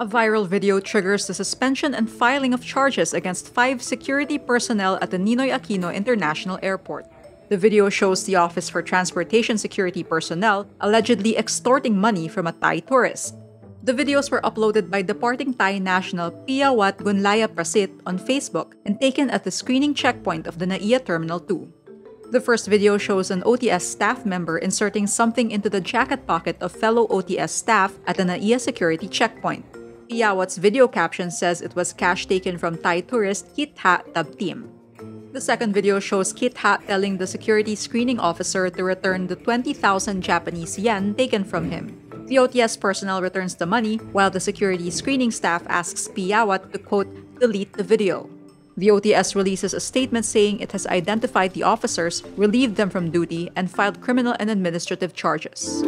A viral video triggers the suspension and filing of charges against five security personnel at the Ninoy Aquino International Airport. The video shows the Office for Transportation Security personnel allegedly extorting money from a Thai tourist. The videos were uploaded by departing Thai national Piyawat Gunlaya Prasit on Facebook and taken at the screening checkpoint of the Naia Terminal 2. The first video shows an OTS staff member inserting something into the jacket pocket of fellow OTS staff at the Naia security checkpoint. Iyawat's video caption says it was cash taken from Thai tourist Kit Ha Tabtim. The second video shows Kit Ha telling the security screening officer to return the 20,000 Japanese yen taken from him. The OTS personnel returns the money, while the security screening staff asks Piyawat to quote, delete the video. The OTS releases a statement saying it has identified the officers, relieved them from duty, and filed criminal and administrative charges.